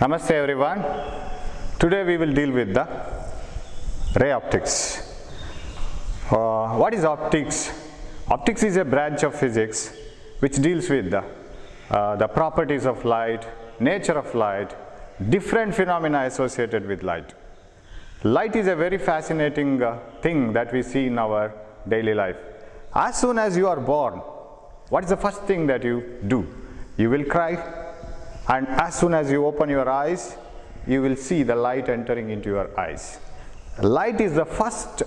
Namaste everyone. Today we will deal with the ray optics. Uh, what is optics? Optics is a branch of physics which deals with the, uh, the properties of light, nature of light, different phenomena associated with light. Light is a very fascinating uh, thing that we see in our daily life. As soon as you are born, what is the first thing that you do? You will cry, and as soon as you open your eyes, you will see the light entering into your eyes. Light is the first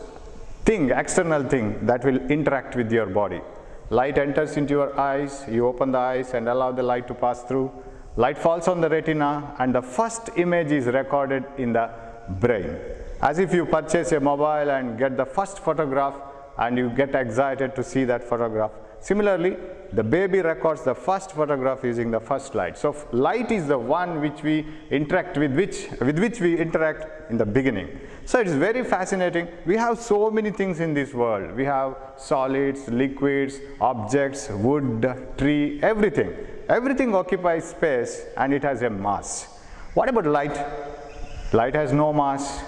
thing, external thing that will interact with your body. Light enters into your eyes, you open the eyes and allow the light to pass through. Light falls on the retina and the first image is recorded in the brain. As if you purchase a mobile and get the first photograph and you get excited to see that photograph. Similarly, the baby records the first photograph using the first light. So light is the one which we interact with which with which we interact in the beginning. So it is very fascinating. We have so many things in this world. We have solids, liquids, objects, wood, tree, everything. Everything occupies space and it has a mass. What about light? Light has no mass.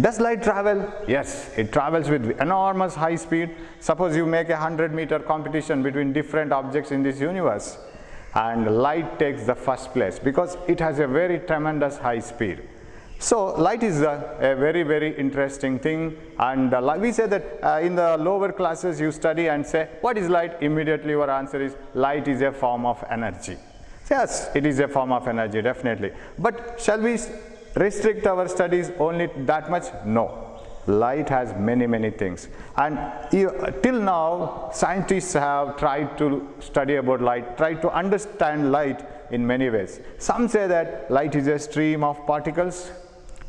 Does light travel? Yes, it travels with enormous high speed. Suppose you make a 100 meter competition between different objects in this universe and light takes the first place because it has a very tremendous high speed. So light is a, a very very interesting thing and uh, we say that uh, in the lower classes you study and say what is light immediately your answer is light is a form of energy. Yes, it is a form of energy definitely. But shall we restrict our studies only that much? No. Light has many, many things. And till now, scientists have tried to study about light, tried to understand light in many ways. Some say that light is a stream of particles.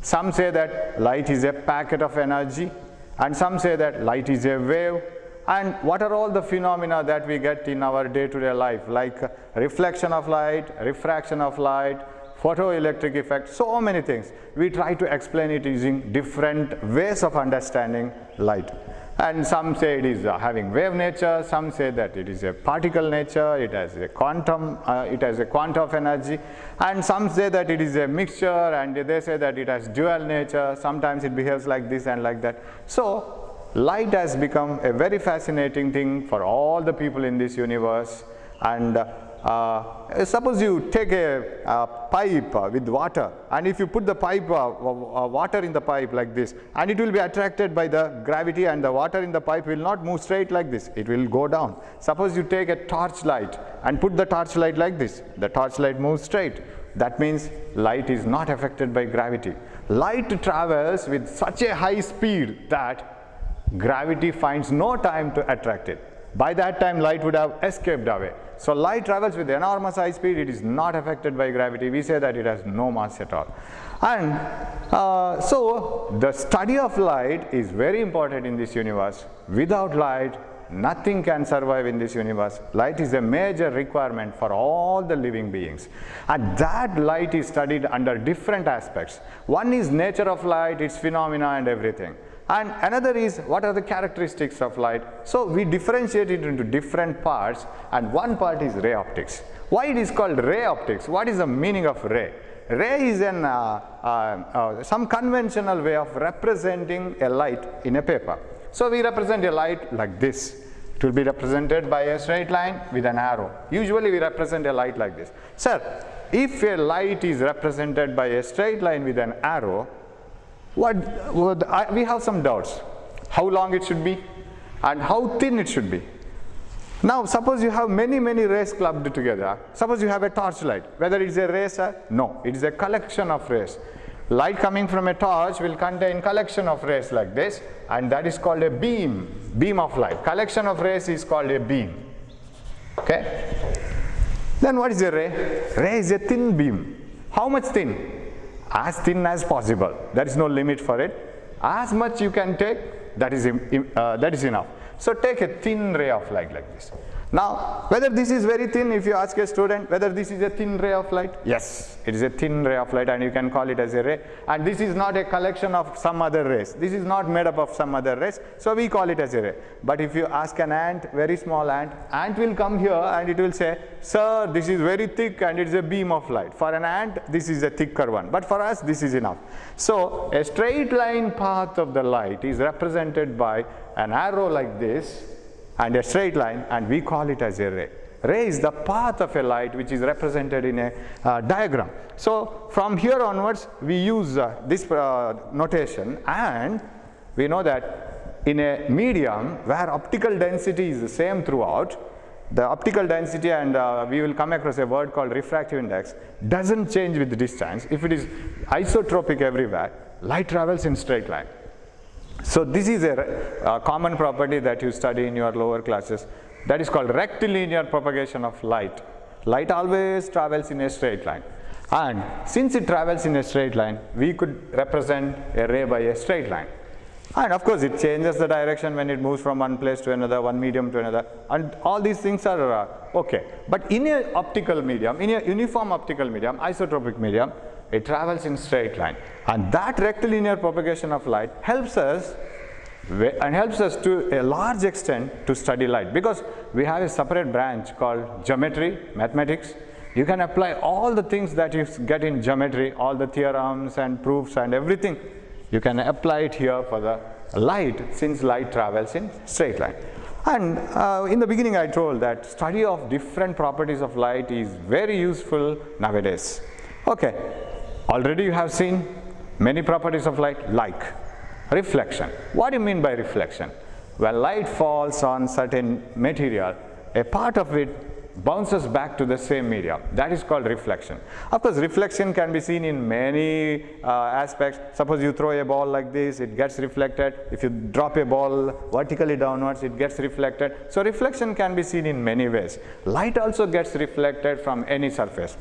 Some say that light is a packet of energy. And some say that light is a wave. And what are all the phenomena that we get in our day-to-day life, like uh, reflection of light, refraction of light, photoelectric effect, so many things. We try to explain it using different ways of understanding light. And some say it is uh, having wave nature, some say that it is a particle nature, it has a quantum, uh, it has a quantum of energy, and some say that it is a mixture, and they say that it has dual nature, sometimes it behaves like this and like that. So, light has become a very fascinating thing for all the people in this universe, and uh, uh, suppose you take a, a pipe uh, with water and if you put the pipe uh, uh, water in the pipe like this and it will be attracted by the gravity and the water in the pipe will not move straight like this it will go down. Suppose you take a torch light and put the torch light like this the torch light moves straight. That means light is not affected by gravity. Light travels with such a high speed that gravity finds no time to attract it. By that time light would have escaped away. So light travels with enormous high speed, it is not affected by gravity. We say that it has no mass at all. And uh, so the study of light is very important in this universe. Without light, nothing can survive in this universe. Light is a major requirement for all the living beings. And that light is studied under different aspects. One is nature of light, its phenomena and everything and another is what are the characteristics of light. So we differentiate it into different parts and one part is ray optics. Why it is called ray optics? What is the meaning of ray? Ray is an, uh, uh, uh, some conventional way of representing a light in a paper. So we represent a light like this. It will be represented by a straight line with an arrow. Usually we represent a light like this. Sir, if a light is represented by a straight line with an arrow, what, what I, we have some doubts. How long it should be and how thin it should be. Now suppose you have many many rays clubbed together. Suppose you have a torchlight. Whether it is a racer no it is a collection of rays light coming from a torch will contain collection of rays like this and that is called a beam beam of light. Collection of rays is called a beam. Okay? Then what is a ray? Ray is a thin beam. How much thin as thin as possible. There is no limit for it. As much you can take, that is, uh, that is enough. So take a thin ray of light like this. Now, whether this is very thin, if you ask a student whether this is a thin ray of light, yes, it is a thin ray of light and you can call it as a ray. And this is not a collection of some other rays. This is not made up of some other rays, so we call it as a ray. But if you ask an ant, very small ant, ant will come here and it will say, sir, this is very thick and it is a beam of light. For an ant, this is a thicker one. But for us, this is enough. So, a straight line path of the light is represented by an arrow like this and a straight line and we call it as a ray. Ray is the path of a light which is represented in a uh, diagram. So from here onwards we use uh, this uh, notation and we know that in a medium where optical density is the same throughout, the optical density and uh, we will come across a word called refractive index doesn't change with distance. If it is isotropic everywhere, light travels in straight line. So this is a, common property that you study in your lower classes that is called rectilinear propagation of light. Light always travels in a straight line and since it travels in a straight line we could represent a ray by a straight line and of course it changes the direction when it moves from one place to another, one medium to another and all these things are uh, okay. But in a optical medium, in a uniform optical medium, isotropic medium, it travels in straight line and that rectilinear propagation of light helps us and helps us to a large extent to study light because we have a separate branch called geometry, mathematics. You can apply all the things that you get in geometry, all the theorems and proofs and everything. You can apply it here for the light since light travels in straight line. And uh, in the beginning I told that study of different properties of light is very useful nowadays. Okay, Already you have seen many properties of light like reflection. What do you mean by reflection? When light falls on certain material, a part of it bounces back to the same medium. That is called reflection. Of course, reflection can be seen in many uh, aspects. Suppose you throw a ball like this, it gets reflected. If you drop a ball vertically downwards, it gets reflected. So reflection can be seen in many ways. Light also gets reflected from any surface.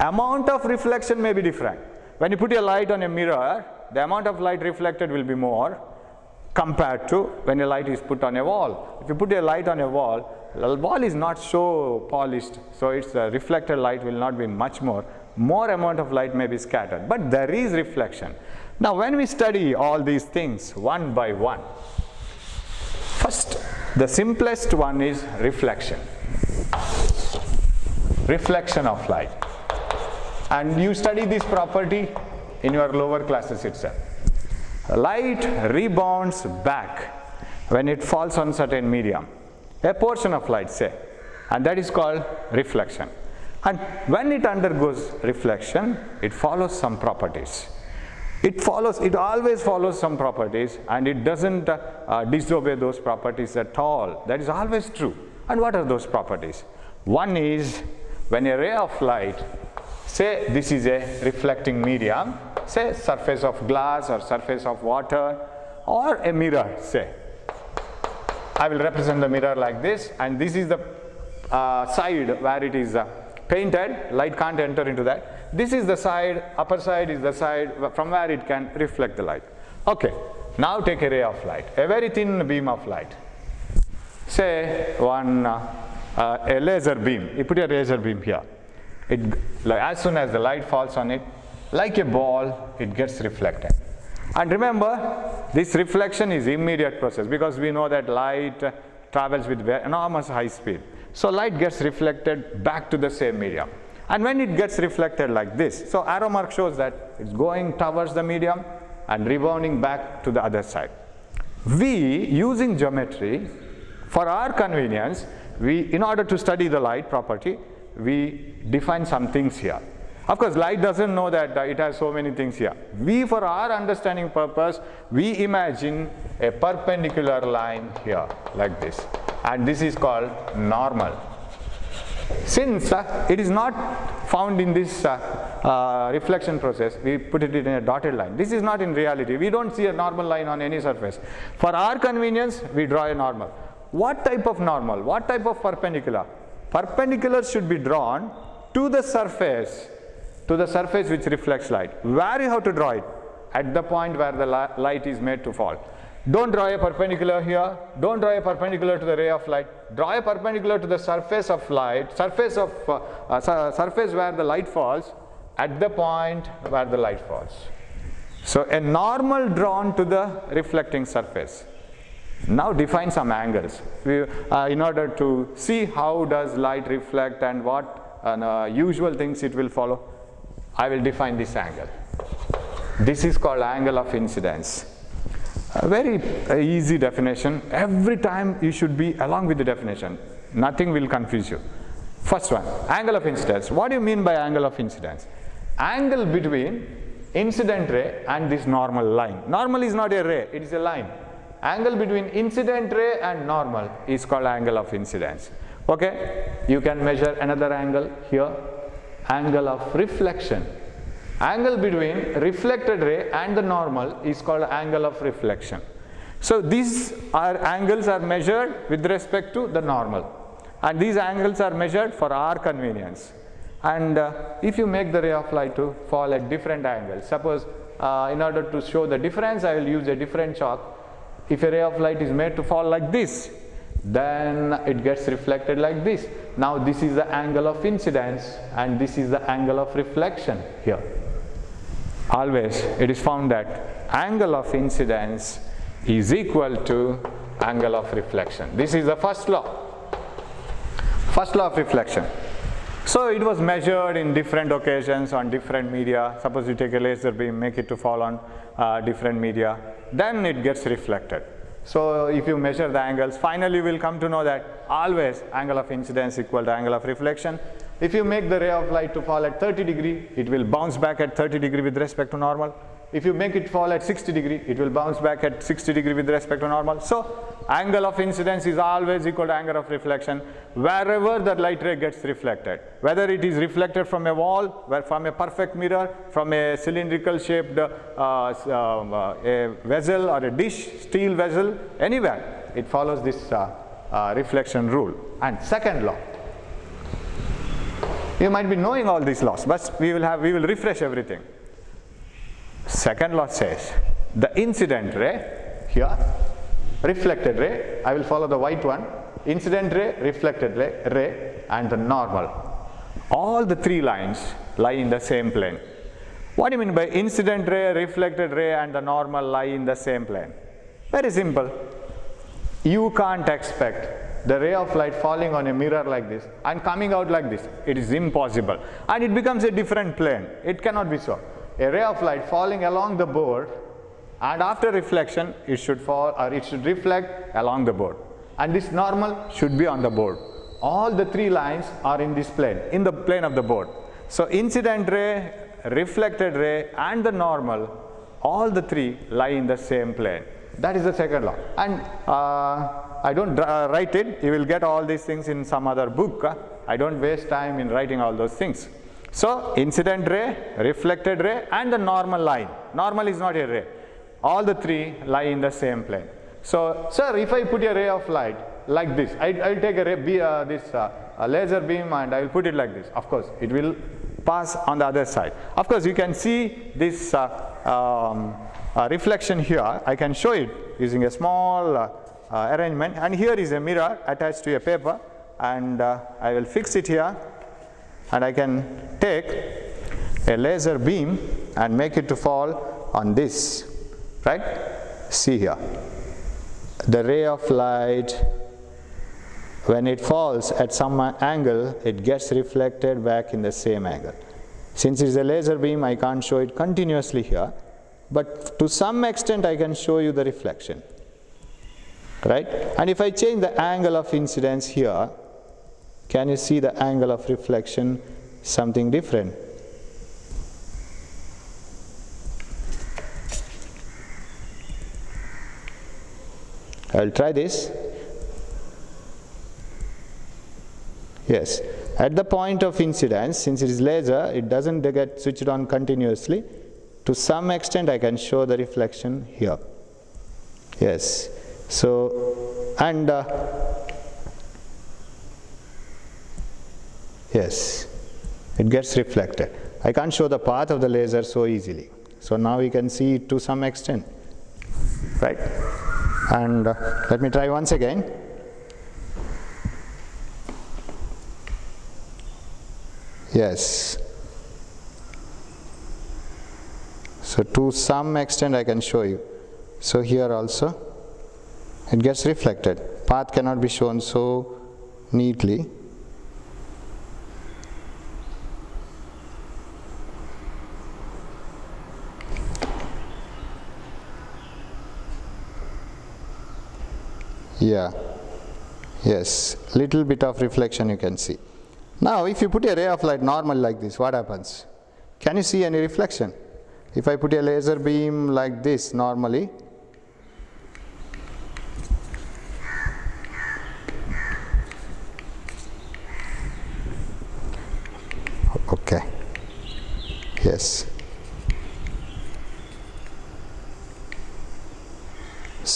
Amount of reflection may be different. When you put a light on a mirror, the amount of light reflected will be more compared to when a light is put on a wall. If you put a light on a wall, the wall is not so polished, so its uh, reflected light will not be much more. More amount of light may be scattered, but there is reflection. Now when we study all these things one by one, first the simplest one is reflection. Reflection of light and you study this property in your lower classes itself. Light rebounds back when it falls on certain medium, a portion of light say, and that is called reflection. And when it undergoes reflection, it follows some properties. It follows, it always follows some properties and it doesn't uh, disobey those properties at all. That is always true. And what are those properties? One is when a ray of light Say this is a reflecting medium, say surface of glass or surface of water or a mirror say. I will represent the mirror like this and this is the uh, side where it is uh, painted, light can't enter into that. This is the side, upper side is the side from where it can reflect the light. Okay, now take a ray of light, a very thin beam of light. Say one, uh, uh a laser beam, you put a laser beam here it, like, as soon as the light falls on it, like a ball, it gets reflected. And remember, this reflection is immediate process because we know that light travels with enormous high speed. So light gets reflected back to the same medium. And when it gets reflected like this, so arrow mark shows that it's going towards the medium and rebounding back to the other side. We, using geometry, for our convenience, we, in order to study the light property, we define some things here. Of course, light doesn't know that uh, it has so many things here. We, for our understanding purpose, we imagine a perpendicular line here, like this. And this is called normal. Since uh, it is not found in this uh, uh, reflection process, we put it in a dotted line. This is not in reality. We don't see a normal line on any surface. For our convenience, we draw a normal. What type of normal? What type of perpendicular? Perpendicular should be drawn to the surface, to the surface which reflects light. Where you have to draw it? At the point where the light is made to fall. Don't draw a perpendicular here. Don't draw a perpendicular to the ray of light. Draw a perpendicular to the surface of light, surface of uh, uh, surface where the light falls at the point where the light falls. So a normal drawn to the reflecting surface. Now define some angles we, uh, in order to see how does light reflect and what uh, usual things it will follow. I will define this angle. This is called angle of incidence. A very uh, easy definition. Every time you should be along with the definition. Nothing will confuse you. First one, angle of incidence. What do you mean by angle of incidence? Angle between incident ray and this normal line. Normal is not a ray, it is a line. Angle between incident ray and normal is called angle of incidence. Okay, you can measure another angle here, angle of reflection Angle between reflected ray and the normal is called angle of reflection. So these are angles are measured with respect to the normal and these angles are measured for our convenience. And uh, if you make the ray of light to fall at different angles, suppose uh, in order to show the difference I will use a different chalk. If a ray of light is made to fall like this, then it gets reflected like this. Now this is the angle of incidence and this is the angle of reflection here always it is found that angle of incidence is equal to angle of reflection. This is the first law. First law of reflection. So it was measured in different occasions on different media. Suppose you take a laser beam, make it to fall on uh, different media, then it gets reflected. So if you measure the angles, finally you will come to know that always angle of incidence equal to angle of reflection. If you make the ray of light to fall at 30 degree, it will bounce back at 30 degree with respect to normal. If you make it fall at 60 degree, it will bounce back at 60 degree with respect to normal. So angle of incidence is always equal to angle of reflection wherever the light ray gets reflected. Whether it is reflected from a wall, where from a perfect mirror, from a cylindrical shaped uh, uh, a vessel or a dish, steel vessel, anywhere, it follows this uh, uh reflection rule. And second law, you might be knowing all these laws, but we will have we will refresh everything. Second law says the incident ray here, reflected ray, I will follow the white one, incident ray, reflected ray, ray and the normal. All the three lines lie in the same plane. What do you mean by incident ray, reflected ray and the normal lie in the same plane? Very simple. You can't expect the ray of light falling on a mirror like this and coming out like this. It is impossible. And it becomes a different plane. It cannot be so. A ray of light falling along the board and after reflection it should fall or it should reflect along the board. And this normal should be on the board. All the three lines are in this plane, in the plane of the board. So incident ray, reflected ray and the normal, all the three lie in the same plane. That is the second law. And uh, I don't uh, write it, you will get all these things in some other book. Uh. I don't waste time in writing all those things. So, incident ray, reflected ray and the normal line. Normal is not a ray. All the three lie in the same plane. So, sir, if I put a ray of light like this, I will take a ray, be, uh, this uh, a laser beam and I will put it like this. Of course, it will pass on the other side. Of course, you can see this uh, um, uh, reflection here. I can show it using a small uh, arrangement and here is a mirror attached to a paper and I will fix it here and I can take a laser beam and make it to fall on this right? See here. The ray of light when it falls at some angle it gets reflected back in the same angle. Since it is a laser beam I can't show it continuously here but to some extent I can show you the reflection. Right? And if I change the angle of incidence here, can you see the angle of reflection? Something different? I'll try this. Yes, at the point of incidence, since it is laser, it doesn't get switched on continuously. To some extent, I can show the reflection here. Yes, so, and uh, yes, it gets reflected. I can't show the path of the laser so easily. So now we can see it to some extent, right? And uh, let me try once again. Yes. So to some extent I can show you. So here also it gets reflected. Path cannot be shown so neatly yeah. Yes. Little bit of reflection you can see. Now if you put a ray of light normal like this what happens? Can you see any reflection? If I put a laser beam like this normally okay yes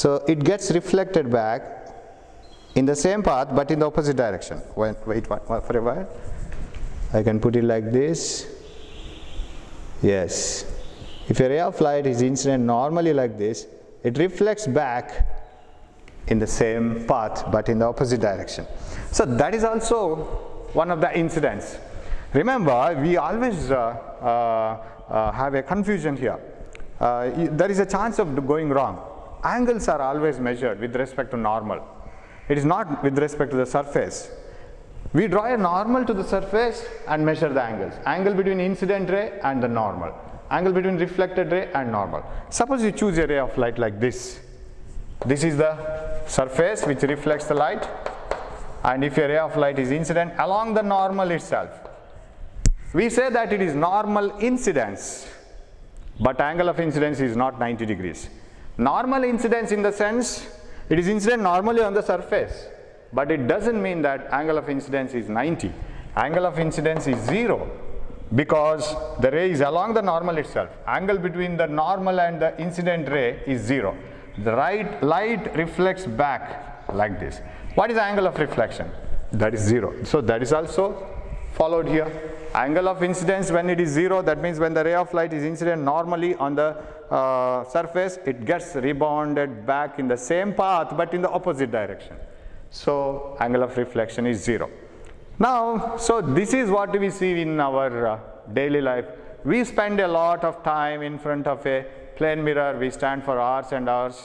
So it gets reflected back in the same path but in the opposite direction. Wait, wait for a while. I can put it like this. Yes. If a ray of light is incident normally like this, it reflects back in the same path but in the opposite direction. So that is also one of the incidents. Remember, we always uh, uh, uh, have a confusion here. Uh, there is a chance of going wrong angles are always measured with respect to normal. It is not with respect to the surface. We draw a normal to the surface and measure the angles. Angle between incident ray and the normal. Angle between reflected ray and normal. Suppose you choose a ray of light like this. This is the surface which reflects the light and if a ray of light is incident along the normal itself. We say that it is normal incidence but angle of incidence is not 90 degrees. Normal incidence in the sense it is incident normally on the surface but it doesn't mean that angle of incidence is 90. Angle of incidence is 0 because the ray is along the normal itself. Angle between the normal and the incident ray is 0. The right light reflects back like this. What is the angle of reflection? That is 0. So that is also followed here. Angle of incidence when it is 0 that means when the ray of light is incident normally on the uh, surface, it gets rebounded back in the same path but in the opposite direction. So angle of reflection is zero. Now, so this is what we see in our uh, daily life. We spend a lot of time in front of a plane mirror. We stand for hours and hours.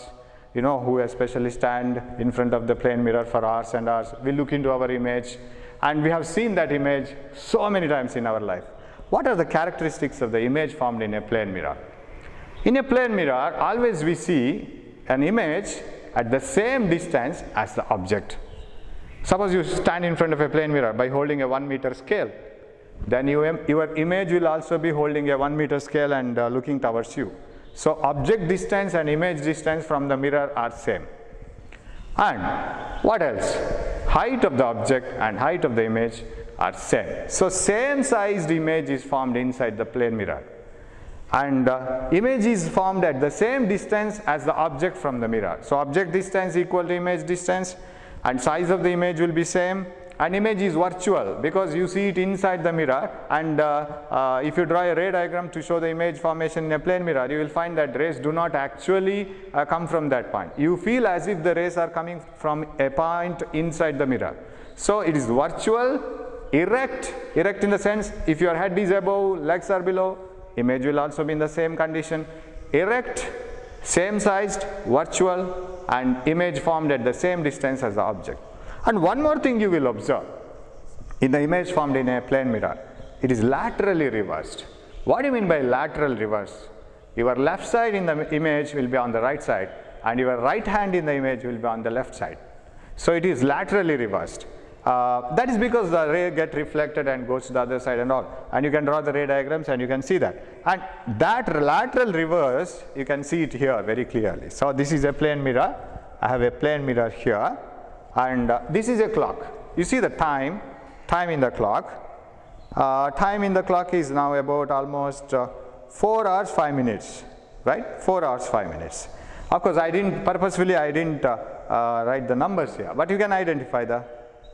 You know who especially stand in front of the plane mirror for hours and hours. We look into our image and we have seen that image so many times in our life. What are the characteristics of the image formed in a plane mirror? In a plane mirror, always we see an image at the same distance as the object. Suppose you stand in front of a plane mirror by holding a 1 meter scale, then you, your image will also be holding a 1 meter scale and uh, looking towards you. So object distance and image distance from the mirror are same. And what else? Height of the object and height of the image are same. So same sized image is formed inside the plane mirror and uh, image is formed at the same distance as the object from the mirror. So object distance equal to image distance and size of the image will be same and image is virtual because you see it inside the mirror and uh, uh, if you draw a ray diagram to show the image formation in a plane mirror you will find that rays do not actually uh, come from that point. You feel as if the rays are coming from a point inside the mirror. So it is virtual, erect, erect in the sense if your head is above, legs are below, image will also be in the same condition erect same sized virtual and image formed at the same distance as the object and one more thing you will observe. In the image formed in a plane mirror it is laterally reversed. What do you mean by lateral reverse? Your left side in the image will be on the right side and your right hand in the image will be on the left side. So it is laterally reversed. Uh, that is because the ray get reflected and goes to the other side and all. And you can draw the ray diagrams and you can see that. And that lateral reverse you can see it here very clearly. So this is a plane mirror. I have a plane mirror here and uh, this is a clock you see the time time in the clock uh, time in the clock is now about almost uh, 4 hours 5 minutes right 4 hours 5 minutes of course I didn't purposefully I didn't uh, uh, write the numbers here but you can identify the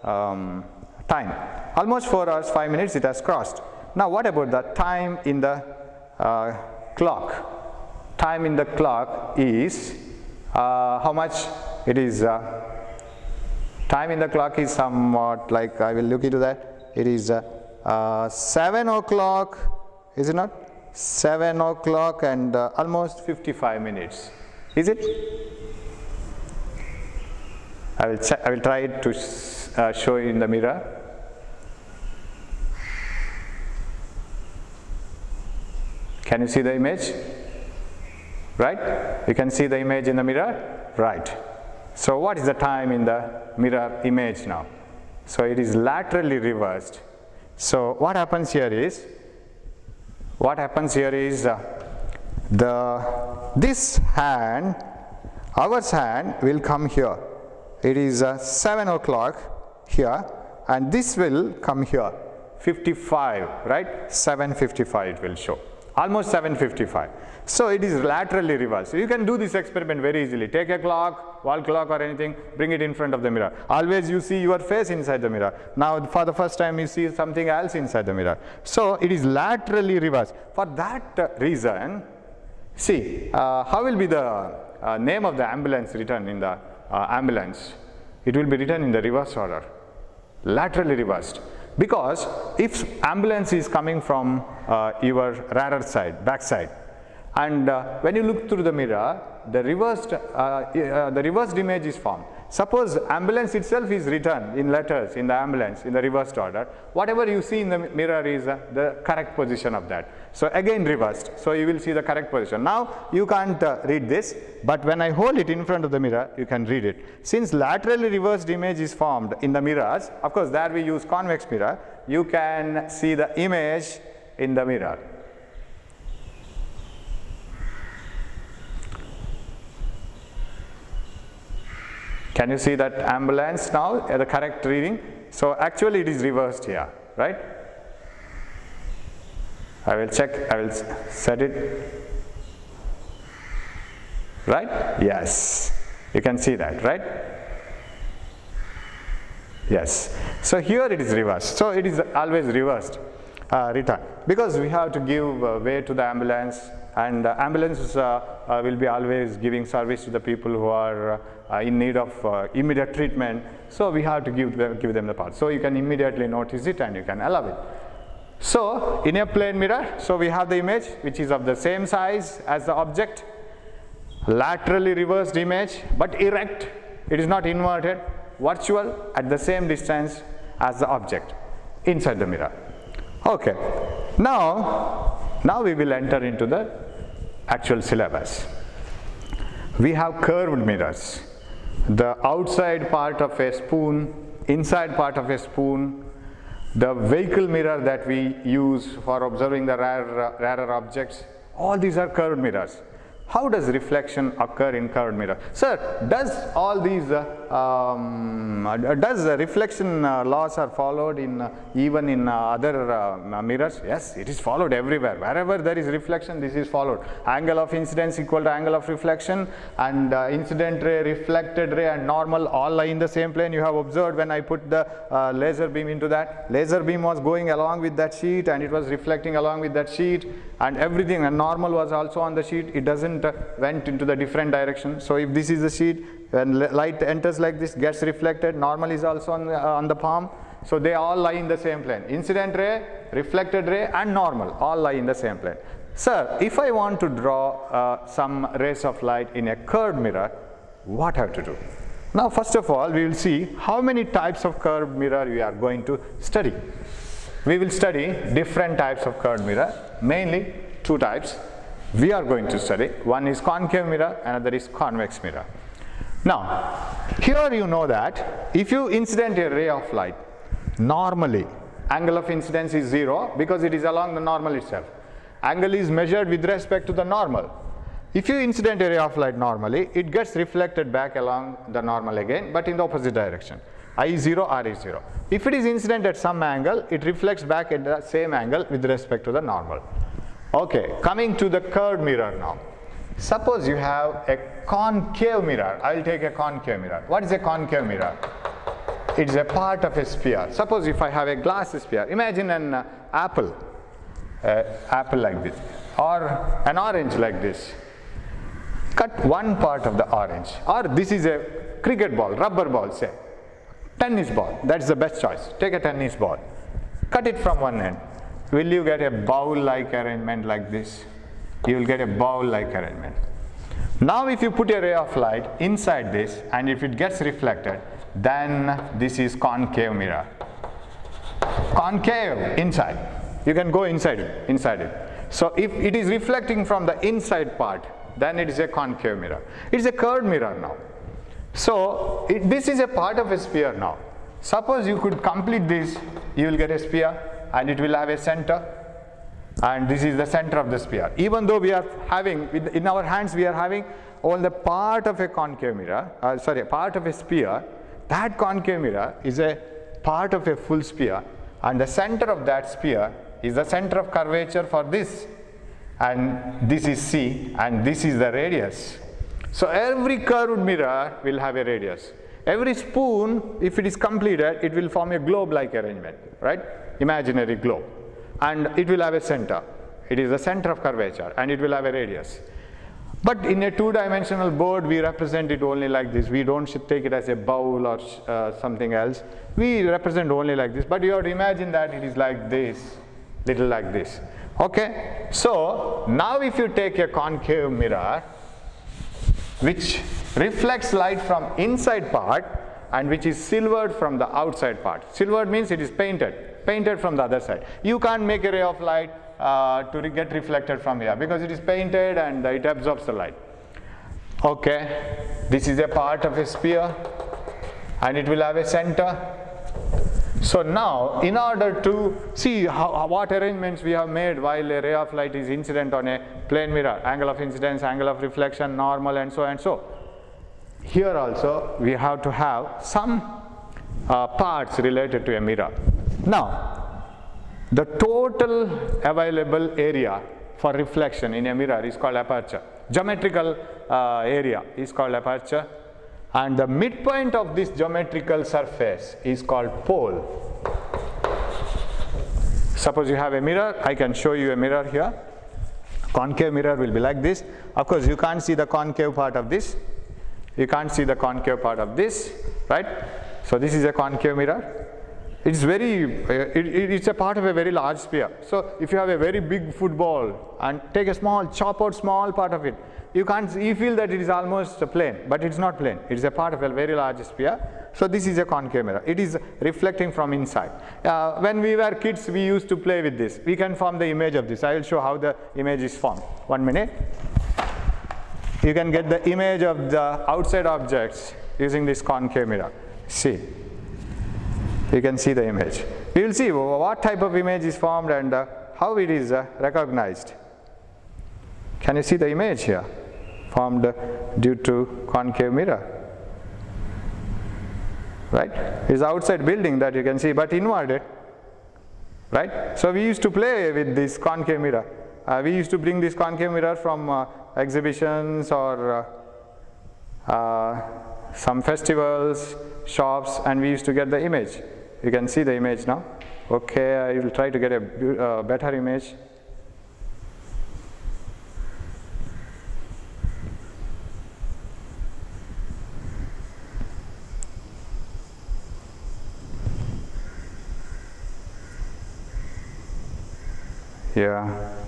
um, time. Almost 4 hours 5 minutes it has crossed. Now what about the time in the clock? Time in the clock is uh, how much it is uh, time in the clock is somewhat like I will look into that. It is uh, uh, 7 o'clock, is it not? 7 o'clock and uh, almost 55 minutes. Is it? I will, I will try to uh, show you in the mirror. Can you see the image? Right? You can see the image in the mirror? Right. So what is the time in the mirror image now? So it is laterally reversed. So what happens here is, what happens here is uh, the this hand, our hand will come here. It is uh, 7 o'clock here and this will come here 55 right 755 it will show almost 755 so it is laterally reversed. You can do this experiment very easily. Take a clock wall clock or anything bring it in front of the mirror. Always you see your face inside the mirror. Now for the first time you see something else inside the mirror. So it is laterally reversed. For that uh, reason see uh, how will be the uh, name of the ambulance written in the uh, ambulance? It will be written in the reverse order. Laterally reversed because if ambulance is coming from uh, your rear side, back side, and uh, when you look through the mirror, the reversed, uh, uh, the reversed image is formed. Suppose ambulance itself is written in letters in the ambulance in the reversed order. Whatever you see in the mirror is uh, the correct position of that. So again reversed. So you will see the correct position. Now you can't uh, read this, but when I hold it in front of the mirror, you can read it. Since laterally reversed image is formed in the mirrors, of course there we use convex mirror, you can see the image in the mirror. Can you see that ambulance now, uh, the correct reading? So actually it is reversed here, right? I will check, I will set it. Right? Yes. You can see that, right? Yes. So here it is reversed. So it is always reversed uh, return because we have to give uh, way to the ambulance and uh, ambulance uh, uh, will be always giving service to the people who are in need of immediate treatment. So we have to give them, give them the part. So you can immediately notice it and you can allow it. So in a plane mirror, so we have the image which is of the same size as the object, laterally reversed image but erect, it is not inverted, virtual at the same distance as the object inside the mirror. Okay, now, now we will enter into the actual syllabus. We have curved mirrors. The outside part of a spoon, inside part of a spoon, the vehicle mirror that we use for observing the rare, rarer objects, all these are curved mirrors. How does reflection occur in curved mirror? Sir, does all these, uh, um, uh, does uh, reflection uh, laws are followed in uh, even in uh, other mirrors? Yes, it is followed everywhere. Wherever there is reflection, this is followed. Angle of incidence equal to angle of reflection and incident ray, reflected ray and normal all lie in the same plane. You have observed when I put the laser beam into that, laser beam was going along with that sheet and it was reflecting along with that sheet and everything and normal was also on the sheet. It doesn't went into the different direction. So if this is the sheet, when light enters like this, gets reflected, normal is also on the, on the palm. So they all lie in the same plane. Incident ray, reflected ray and normal all lie in the same plane. Sir, if I want to draw uh, some rays of light in a curved mirror, what I have to do? Now first of all, we will see how many types of curved mirror we are going to study. We will study different types of curved mirror, mainly two types we are going to study. One is concave mirror, another is convex mirror. Now, here you know that if you incident a ray of light, normally angle of incidence is zero because it is along the normal itself. Angle is measured with respect to the normal. If you incident a ray of light normally, it gets reflected back along the normal again, but in the opposite direction. I is 0, R is 0. If it is incident at some angle, it reflects back at the same angle with respect to the normal. Okay, coming to the curved mirror now. Suppose you have a concave mirror. I'll take a concave mirror. What is a concave mirror? It's a part of a sphere. Suppose if I have a glass sphere, imagine an uh, apple, uh, apple like this, or an orange like this. cut one part of the orange or this is a cricket ball, rubber ball say, tennis ball, that's the best choice. Take a tennis ball, cut it from one end. Will you get a bowl-like arrangement like this? You will get a bowl-like arrangement. Now if you put a ray of light inside this and if it gets reflected, then this is concave mirror. Concave inside. You can go inside it, inside it. So if it is reflecting from the inside part, then it is a concave mirror. It is a curved mirror now. So it, this is a part of a sphere now. Suppose you could complete this, you will get a sphere and it will have a center and this is the center of the sphere. Even though we are having, in our hands we are having all the part of a concave mirror, uh, sorry, part of a sphere, that concave mirror is a part of a full sphere and the center of that sphere is the center of curvature for this and this is C and this is the radius. So every curved mirror will have a radius. Every spoon, if it is completed, it will form a globe-like arrangement, right? Imaginary globe. And it will have a center. It is the center of curvature and it will have a radius. But in a two-dimensional board, we represent it only like this. We don't take it as a bowl or uh, something else. We represent only like this. But you have to imagine that it is like this, little like this. Okay, so now if you take a concave mirror which reflects light from inside part and which is silvered from the outside part. Silvered means it is painted, painted from the other side. You can't make a ray of light uh, to re get reflected from here because it is painted and it absorbs the light. Okay, this is a part of a sphere and it will have a center so now, in order to see how, what arrangements we have made while a ray of light is incident on a plane mirror, angle of incidence, angle of reflection, normal and so and so. Here also we have to have some uh, parts related to a mirror. Now, the total available area for reflection in a mirror is called aperture. Geometrical uh, area is called aperture and the midpoint of this geometrical surface is called pole. Suppose you have a mirror, I can show you a mirror here. Concave mirror will be like this. Of course, you can't see the concave part of this. You can't see the concave part of this, right? So this is a concave mirror. It's very, uh, it, it's a part of a very large sphere. So if you have a very big football and take a small, chop out small part of it, you can't you feel that it is almost a plane but it's not plane it is a part of a very large sphere. So this is a concave mirror. It is reflecting from inside. Uh, when we were kids we used to play with this. We can form the image of this. I will show how the image is formed. One minute you can get the image of the outside objects using this concave mirror see you can see the image we will see what type of image is formed and uh, how it is uh, recognized can you see the image here formed due to concave mirror. Right? It's outside building that you can see, but inverted. Right? So we used to play with this concave mirror. Uh, we used to bring this concave mirror from uh, exhibitions or uh, uh some festivals, shops, and we used to get the image. You can see the image now. Okay, I will try to get a uh, better image. Yeah.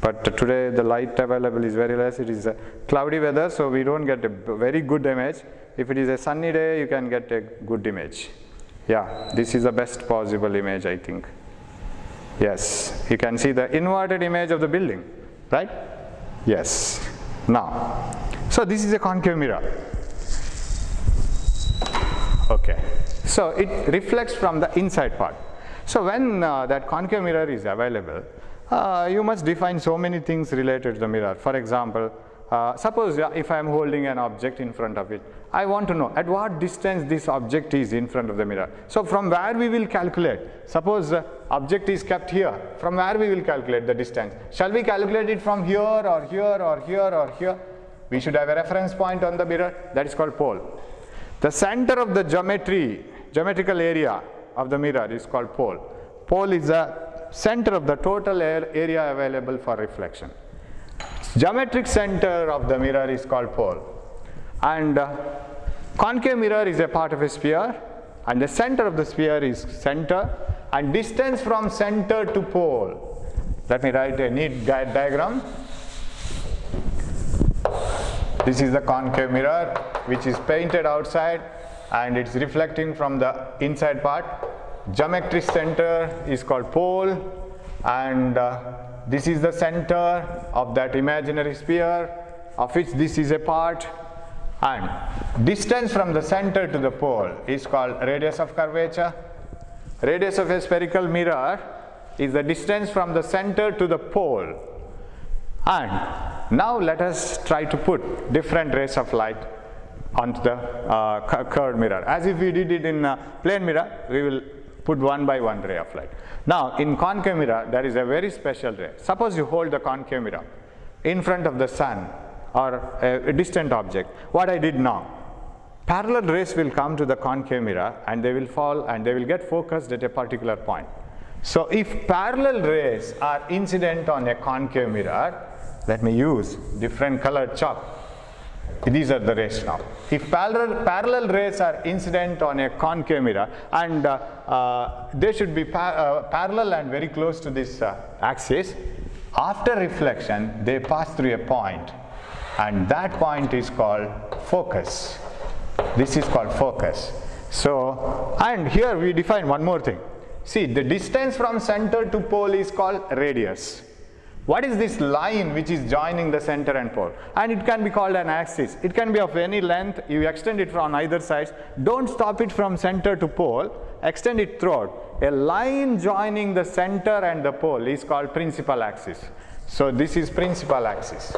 But today the light available is very less. It is cloudy weather, so we don't get a very good image. If it is a sunny day, you can get a good image. Yeah, this is the best possible image, I think. Yes, you can see the inverted image of the building, right? Yes. Now, so this is a concave mirror. Okay. So it reflects from the inside part. So when uh, that concave mirror is available, uh, you must define so many things related to the mirror. For example, uh, suppose if I am holding an object in front of it, I want to know at what distance this object is in front of the mirror. So from where we will calculate, suppose the object is kept here, from where we will calculate the distance. Shall we calculate it from here or here or here or here? We should have a reference point on the mirror that is called pole. The center of the geometry, geometrical area of the mirror is called pole. Pole is the center of the total area available for reflection. Geometric center of the mirror is called pole. And uh, concave mirror is a part of a sphere and the center of the sphere is center and distance from center to pole. Let me write a neat diagram. This is the concave mirror which is painted outside and it's reflecting from the inside part. Geometric center is called pole and uh, this is the center of that imaginary sphere of which this is a part and distance from the center to the pole is called radius of curvature. Radius of a spherical mirror is the distance from the center to the pole and now let us try to put different rays of light onto the uh, curved mirror. As if we did it in a plane mirror, we will put one by one ray of light. Now in concave mirror, there is a very special ray. Suppose you hold the concave mirror in front of the sun or a, a distant object. What I did now, parallel rays will come to the concave mirror and they will fall and they will get focused at a particular point. So if parallel rays are incident on a concave mirror, let me use different colored chalk. These are the rays now. If parallel, parallel rays are incident on a concave mirror and uh, uh, they should be uh, parallel and very close to this uh, axis, after reflection they pass through a point and that point is called focus. This is called focus. So, and here we define one more thing. See, the distance from center to pole is called radius. What is this line which is joining the center and pole? And it can be called an axis. It can be of any length. You extend it from either sides. Don't stop it from center to pole. Extend it throughout. A line joining the center and the pole is called principal axis. So this is principal axis.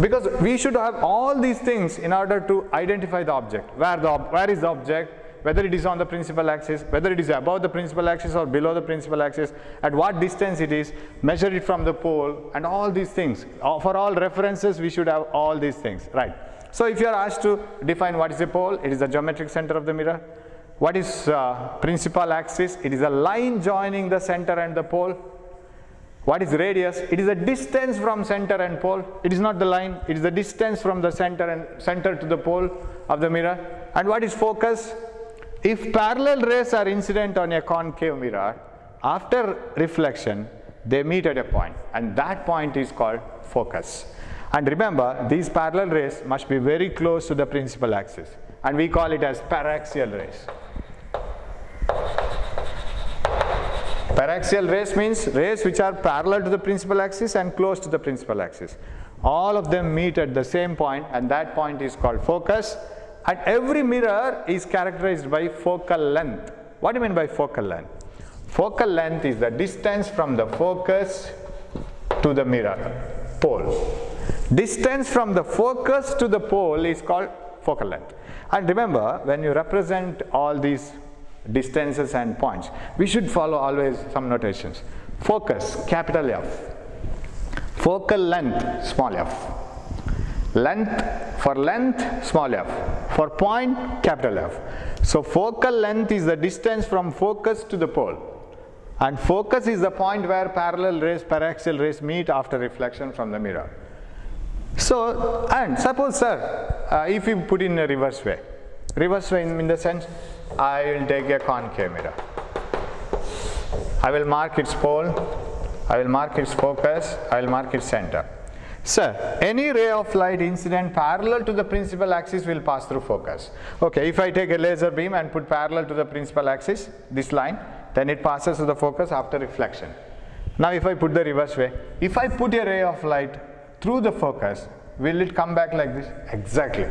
Because we should have all these things in order to identify the object. Where, the, where is the object? Whether it is on the principal axis, whether it is above the principal axis or below the principal axis, at what distance it is, measure it from the pole and all these things. Uh, for all references we should have all these things, right. So if you are asked to define what is a pole, it is the geometric center of the mirror. What is uh, principal axis? It is a line joining the center and the pole. What is radius? It is a distance from center and pole. It is not the line, it is the distance from the center and center to the pole of the mirror. And what is focus? If parallel rays are incident on a concave mirror, after reflection, they meet at a point and that point is called focus. And remember, these parallel rays must be very close to the principal axis and we call it as paraxial rays. Paraxial rays means rays which are parallel to the principal axis and close to the principal axis. All of them meet at the same point and that point is called focus and every mirror is characterized by focal length. What do you mean by focal length? Focal length is the distance from the focus to the mirror pole. Distance from the focus to the pole is called focal length. And remember, when you represent all these distances and points, we should follow always some notations. Focus, capital F. Focal length, small f length for length small f. For point capital F. So focal length is the distance from focus to the pole. And focus is the point where parallel rays paraxial rays meet after reflection from the mirror. So and suppose sir uh, if you put in a reverse way. Reverse way in, in the sense I will take a concave mirror. I will mark its pole. I will mark its focus. I will mark its center Sir, any ray of light incident parallel to the principal axis will pass through focus. Okay, if I take a laser beam and put parallel to the principal axis, this line, then it passes to the focus after reflection. Now if I put the reverse way, if I put a ray of light through the focus, will it come back like this? Exactly.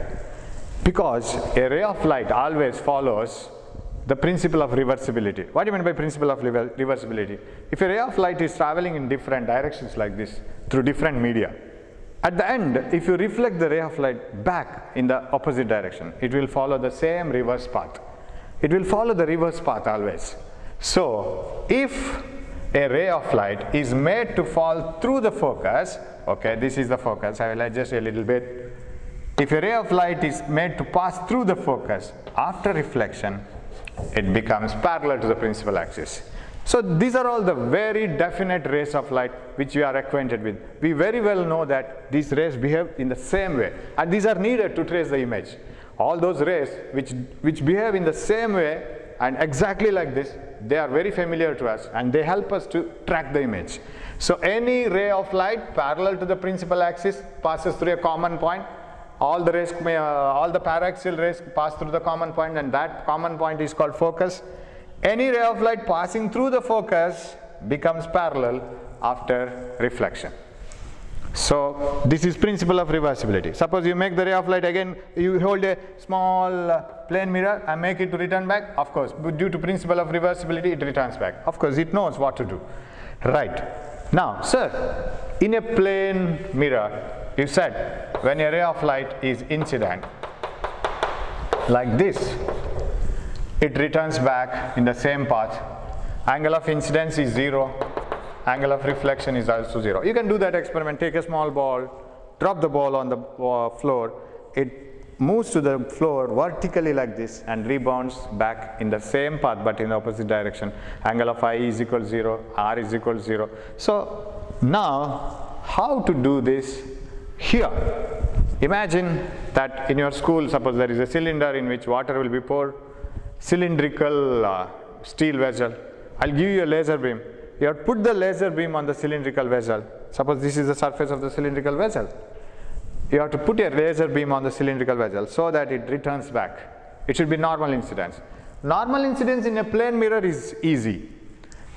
Because a ray of light always follows the principle of reversibility. What do you mean by principle of reversibility? If a ray of light is traveling in different directions like this, through different media, at the end, if you reflect the ray of light back in the opposite direction, it will follow the same reverse path. It will follow the reverse path always. So, if a ray of light is made to fall through the focus, okay, this is the focus, I will adjust a little bit. If a ray of light is made to pass through the focus after reflection, it becomes parallel to the principal axis. So these are all the very definite rays of light which we are acquainted with. We very well know that these rays behave in the same way and these are needed to trace the image. All those rays which, which behave in the same way and exactly like this, they are very familiar to us and they help us to track the image. So any ray of light parallel to the principal axis passes through a common point. All the rays, uh, all the paraxial rays pass through the common point and that common point is called focus. Any ray of light passing through the focus becomes parallel after reflection. So this is principle of reversibility. Suppose you make the ray of light again, you hold a small uh, plane mirror and make it to return back. Of course, due to principle of reversibility, it returns back. Of course, it knows what to do. Right. Now, sir, in a plane mirror, you said when a ray of light is incident, like this, it returns back in the same path. Angle of incidence is 0, angle of reflection is also 0. You can do that experiment, take a small ball, drop the ball on the uh, floor, it moves to the floor vertically like this and rebounds back in the same path but in the opposite direction. Angle of I is equal 0, R is equal 0. So now how to do this here? Imagine that in your school suppose there is a cylinder in which water will be poured cylindrical uh, steel vessel. I'll give you a laser beam. You have put the laser beam on the cylindrical vessel. Suppose this is the surface of the cylindrical vessel. You have to put a laser beam on the cylindrical vessel so that it returns back. It should be normal incidence. Normal incidence in a plane mirror is easy.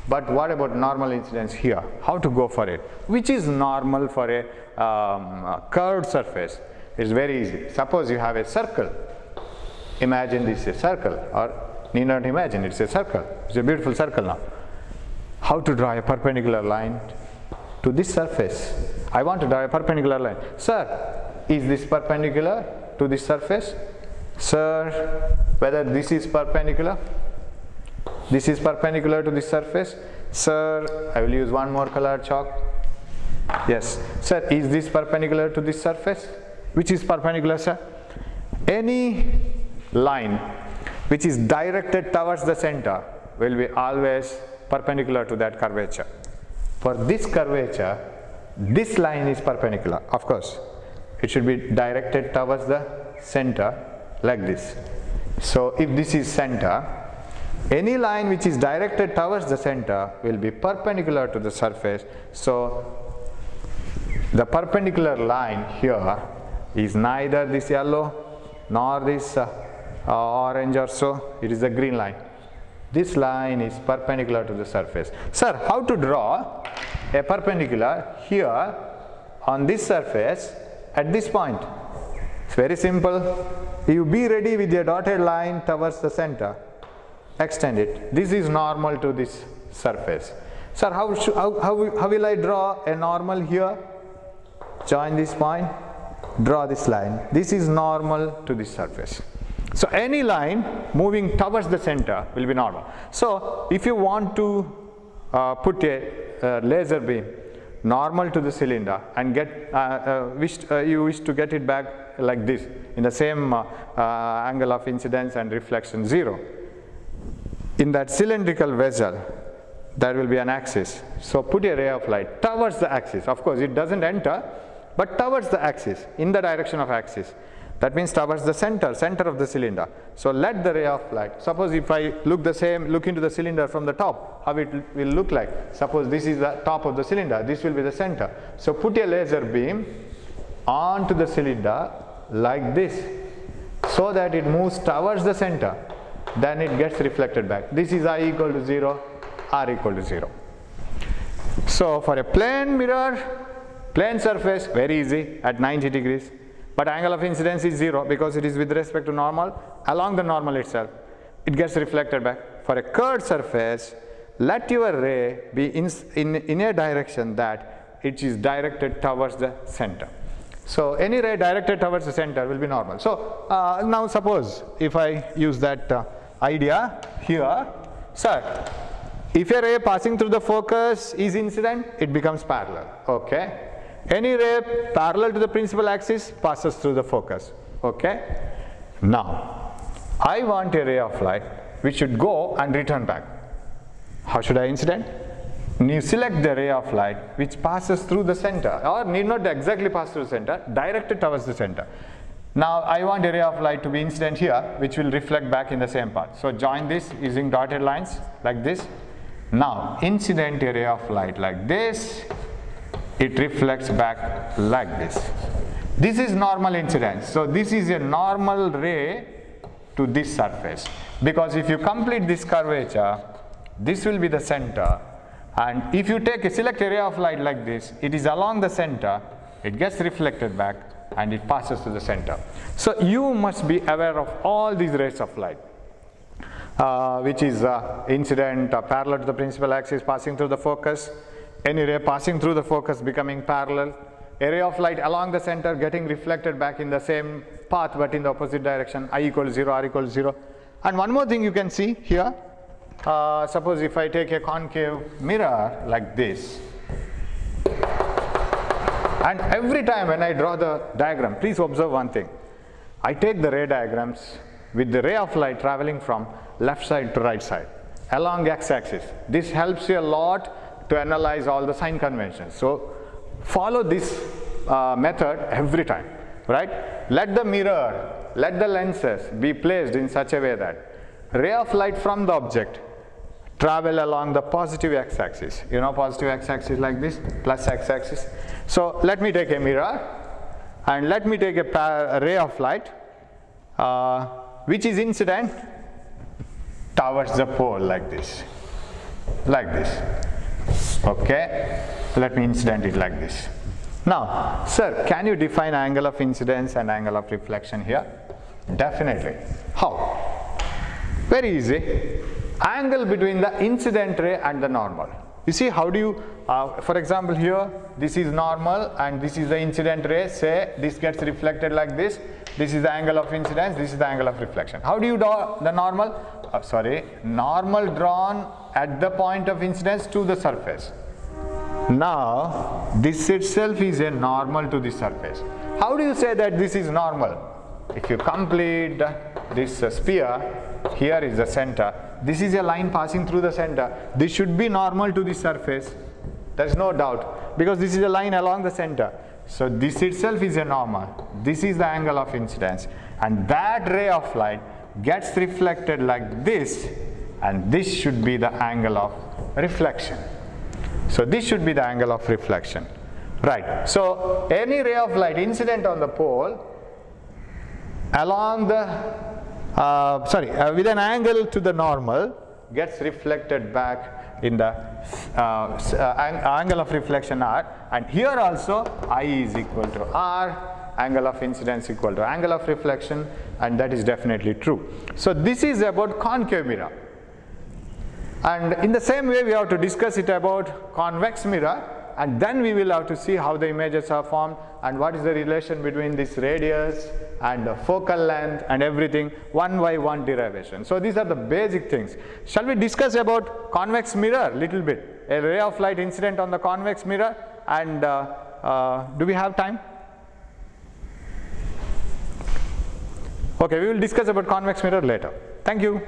But what about normal incidence here? How to go for it? Which is normal for a, um, curved surface? It's very easy. Suppose you have a circle imagine this is a circle or need not imagine it's a circle. It's a beautiful circle now. How to draw a perpendicular line to this surface? I want to draw a perpendicular line. Sir, is this perpendicular to this surface? Sir, whether this is perpendicular? This is perpendicular to this surface? Sir, I will use one more color chalk. Yes. Sir, is this perpendicular to this surface? Which is perpendicular, sir? Any line which is directed towards the center will be always perpendicular to that curvature. For this curvature, this line is perpendicular, of course. It should be directed towards the center like this. So if this is center, any line which is directed towards the center will be perpendicular to the surface. So the perpendicular line here is neither this yellow nor this uh, orange or so, it is a green line. This line is perpendicular to the surface. Sir, how to draw a perpendicular here on this surface at this point? It's very simple. You be ready with your dotted line towards the center. Extend it. This is normal to this surface. Sir, how, how, how, how will I draw a normal here? Join this point, draw this line. This is normal to this surface. So any line moving towards the center will be normal. So if you want to uh, put a, a, laser beam normal to the cylinder and get uh, uh, wish, uh, you wish to get it back like this in the same uh, uh, angle of incidence and reflection zero. In that cylindrical vessel there will be an axis. So put a ray of light towards the axis. Of course it doesn't enter but towards the axis in the direction of axis that means towards the center, center of the cylinder. So let the ray of light, suppose if I look the same, look into the cylinder from the top, how it will look like. Suppose this is the top of the cylinder, this will be the center. So put a laser beam onto the cylinder like this, so that it moves towards the center, then it gets reflected back. This is I equal to 0, R equal to 0. So for a plane mirror, plane surface, very easy at 90 degrees but angle of incidence is 0 because it is with respect to normal along the normal itself. It gets reflected back. For a curved surface, let your ray be in, in, in a direction that it is directed towards the center. So any ray directed towards the center will be normal. So uh, now suppose if I use that uh, idea here, sir, if a ray passing through the focus is incident, it becomes parallel, okay? Any ray parallel to the principal axis passes through the focus. Okay? Now, I want a ray of light which should go and return back. How should I incident? You select the ray of light which passes through the center or need not exactly pass through the center, directed towards the center. Now I want a ray of light to be incident here which will reflect back in the same path. So join this using dotted lines like this. Now incident ray of light like this, it reflects back like this. This is normal incidence. So this is a normal ray to this surface because if you complete this curvature, this will be the center and if you take a select area of light like this, it is along the center, it gets reflected back and it passes to the center. So you must be aware of all these rays of light. Uh, which is uh, incident uh, parallel to the principal axis passing through the focus, any ray passing through the focus becoming parallel, a ray of light along the center getting reflected back in the same path but in the opposite direction, i equals 0, r equals 0. And one more thing you can see here, uh, suppose if I take a concave mirror like this, and every time when I draw the diagram, please observe one thing. I take the ray diagrams with the ray of light traveling from left side to right side along x-axis. This helps you a lot to analyze all the sign conventions. So follow this uh, method every time, right? Let the mirror, let the lenses be placed in such a way that ray of light from the object travel along the positive x-axis. You know positive x-axis like this, plus x-axis. So let me take a mirror and let me take a, ray of light uh, which is incident towards the pole like this, like this. Okay, let me incident it like this. Now, sir, can you define angle of incidence and angle of reflection here? Definitely. How? Very easy angle between the incident ray and the normal. You see how do you, uh, for example here, this is normal and this is the incident ray, say this gets reflected like this, this is the angle of incidence, this is the angle of reflection. How do you draw the normal? Uh, sorry, normal drawn at the point of incidence to the surface. Now, this itself is a normal to the surface. How do you say that this is normal? If you complete this sphere, here is the center, this is a line passing through the center. This should be normal to the surface. There is no doubt because this is a line along the center. So this itself is a normal. This is the angle of incidence and that ray of light gets reflected like this and this should be the angle of reflection. So this should be the angle of reflection. Right. So any ray of light incident on the pole along the uh, sorry, uh, with an angle to the normal gets reflected back in the uh, uh angle of reflection r and here also I is equal to r, angle of incidence equal to angle of reflection and that is definitely true. So this is about concave mirror and in the same way we have to discuss it about convex mirror and then we will have to see how the images are formed and what is the relation between this radius and the focal length and everything one by one derivation. So these are the basic things. Shall we discuss about convex mirror a little bit? A ray of light incident on the convex mirror and uh, uh, do we have time? Okay, we will discuss about convex mirror later. Thank you.